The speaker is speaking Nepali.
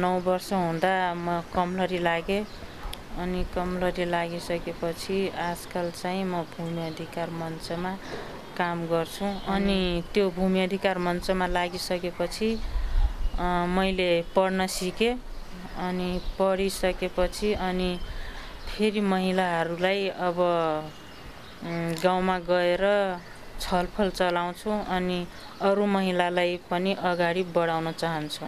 नौ वर्ष हुँदा म कमलरी लागेँ अनि कमलरी लागिसकेपछि आजकल चाहिँ म भूमि अधिकार मञ्चमा काम गर्छु। अनि त्यो भूमि अधिकार मञ्चमा लागिसकेपछि मैले पढ्न सिकेँ अनि पढिसकेपछि अनि फेरि महिलाहरूलाई अब गाउँमा गएर छलफल चलाउँछु अनि अरू महिलालाई पनि अगाडि बढाउन चाहन्छु।